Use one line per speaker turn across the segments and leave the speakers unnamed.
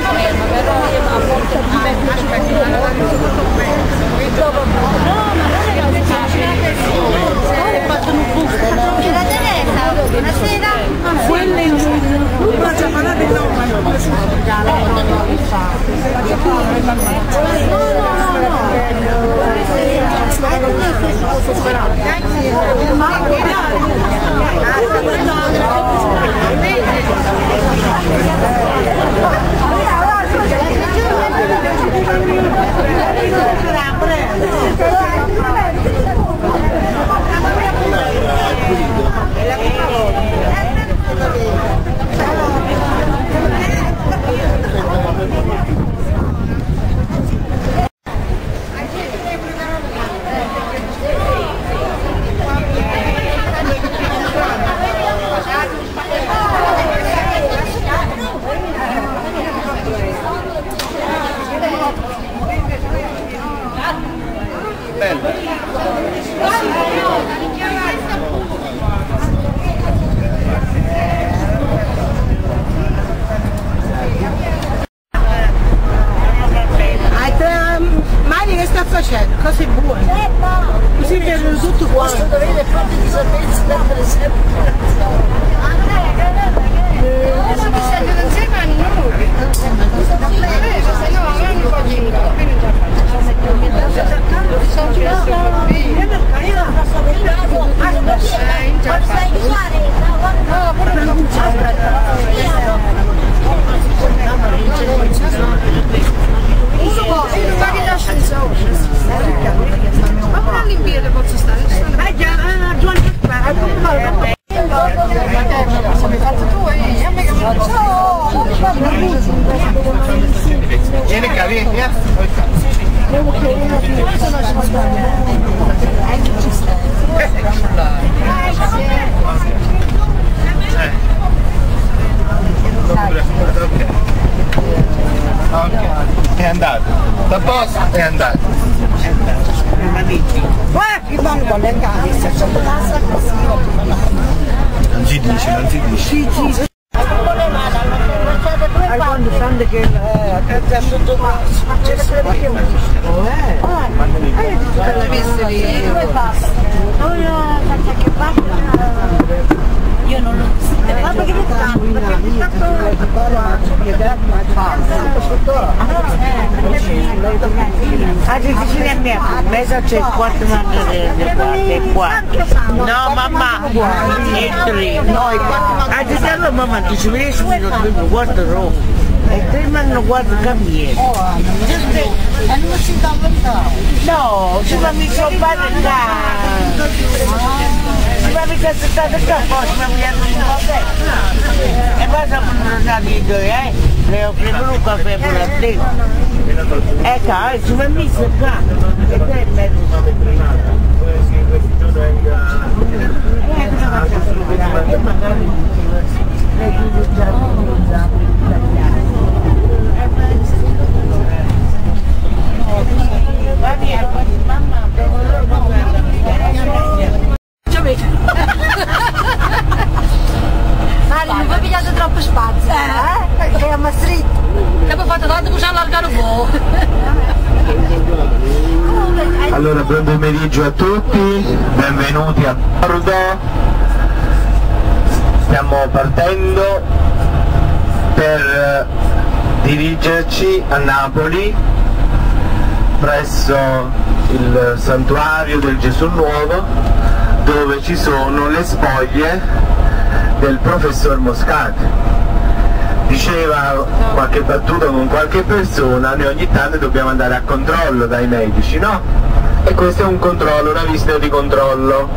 no, ma non posso
Ah,
his hip. Posto è andato.
Guarda che banco le case.
Non si dice, non si dice.
Hai quando sanno che eh, è sotto c'è sempre che un eh hai detto che l'avesse lì
Io non lo
ma perché mi sta perché mi sta
A difficile a me, mezzo c'è il quarto mangiare del quarto qua. No mamma, è tre. A dire mamma, ti ci vedi su il quarto rosso. E tre mangiano quattro cambieri.
E non si dà
No, ci va mi sono padre qua. Ci va mica stato qua, poi ci va mi hanno un po' E poi siamo andati i due, eh? Le ho preso un caffè per la testa. Ecco, eh, ci va messo qua. E te è mezzo. Va via, mamma,
Mari, non vi pigliate troppo spazio. Eh? Che è stretto. Che poi fate tanto che allargare un po'.
Allora, buon pomeriggio a tutti, benvenuti a bordo. Stiamo partendo per eh, dirigerci a Napoli presso il santuario del Gesù Nuovo dove ci sono le spoglie del professor Moscati. Diceva qualche battuta con qualche persona, noi ogni tanto dobbiamo andare a controllo dai medici, no? E questo è un controllo, una visita di controllo,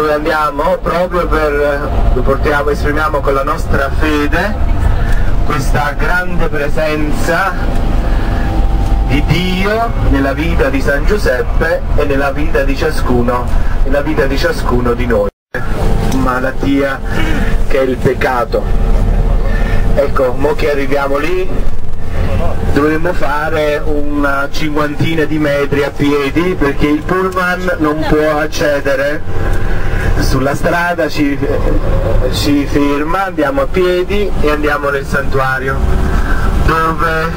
dove andiamo proprio per, portiamo, esprimiamo con la nostra fede questa grande presenza di Dio nella vita di San Giuseppe e nella vita di ciascuno, nella vita di ciascuno di noi. Malattia che è il peccato. Ecco, mo che arriviamo lì, dovremmo fare una cinquantina di metri a piedi perché il pullman non può accedere sulla strada, ci, ci ferma, andiamo a piedi e andiamo nel santuario dove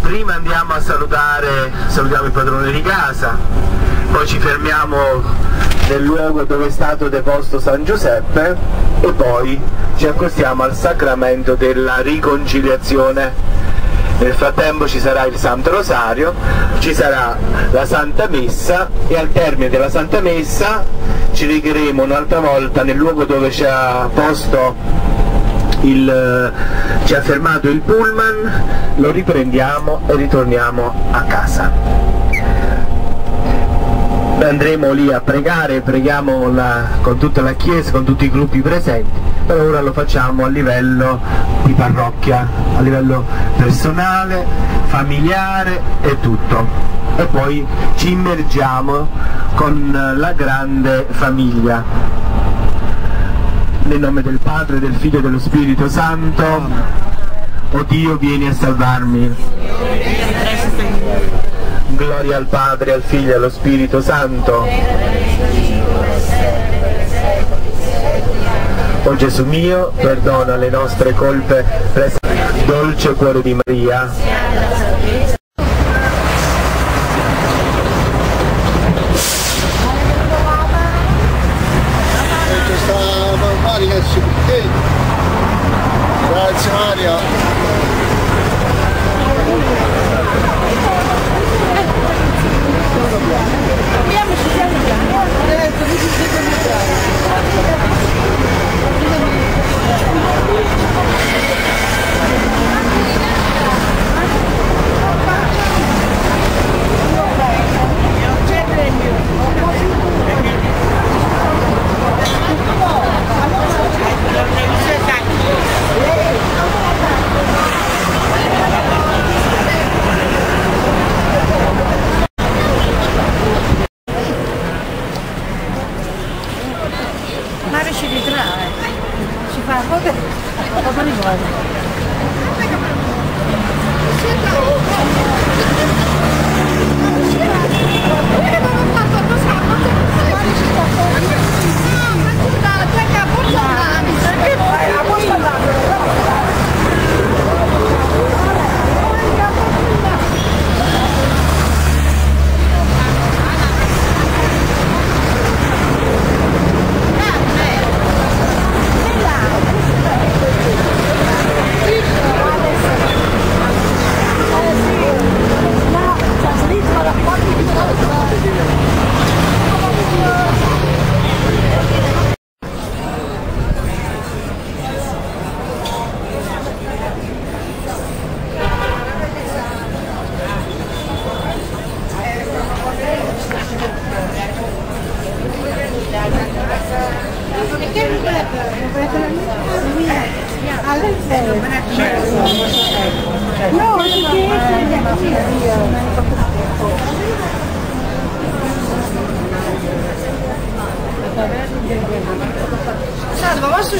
prima andiamo a salutare, salutiamo il padrone di casa, poi ci fermiamo nel luogo dove è stato deposto San Giuseppe e poi ci accostiamo al sacramento della riconciliazione. Nel frattempo ci sarà il Santo Rosario, ci sarà la Santa Messa e al termine della Santa Messa ci legheremo un'altra volta nel luogo dove ci ha posto il, ci ha fermato il pullman, lo riprendiamo e ritorniamo a casa andremo lì a pregare, preghiamo la, con tutta la chiesa, con tutti i gruppi presenti, però ora lo facciamo a livello di parrocchia, a livello personale, familiare e tutto. E poi ci immergiamo con la grande famiglia. Nel nome del Padre, del Figlio e dello Spirito Santo, o oh Dio vieni a salvarmi. Gloria al Padre, al Figlio e allo Spirito Santo. O Gesù mio, perdona le nostre colpe, dolce cuore di Maria.
Grazie Mario.
我。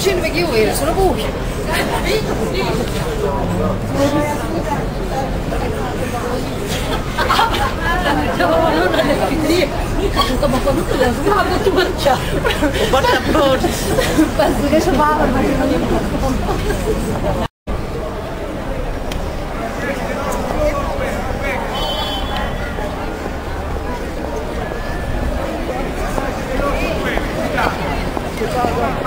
Nordsjön vid Geo Eriksson. What a bird! Good job,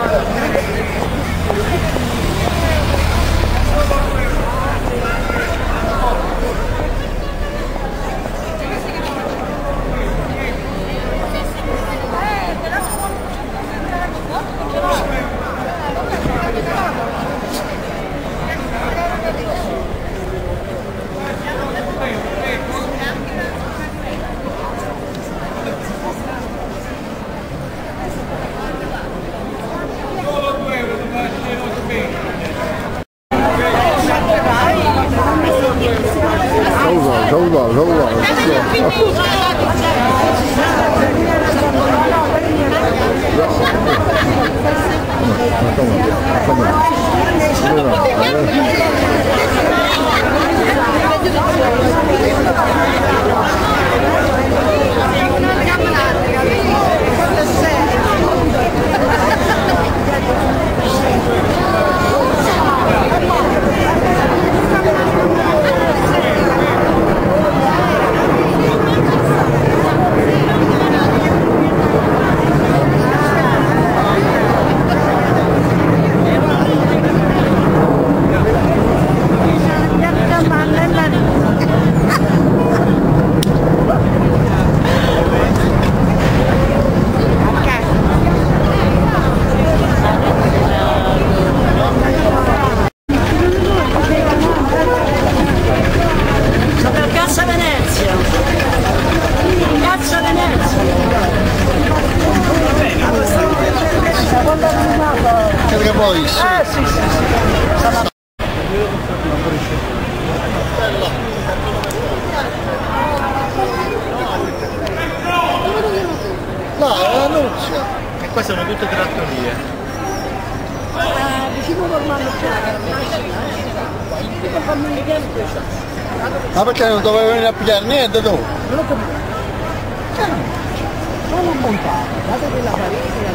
sono uguali, sono uguali.
Cassa
poi sì.
Eh sì sì sì!
No, è l'annunzio.
E qua sono tutte trattorie.
Ma perché non dovevo venire a pigliare niente tu?
Non montare, dato che la parete, la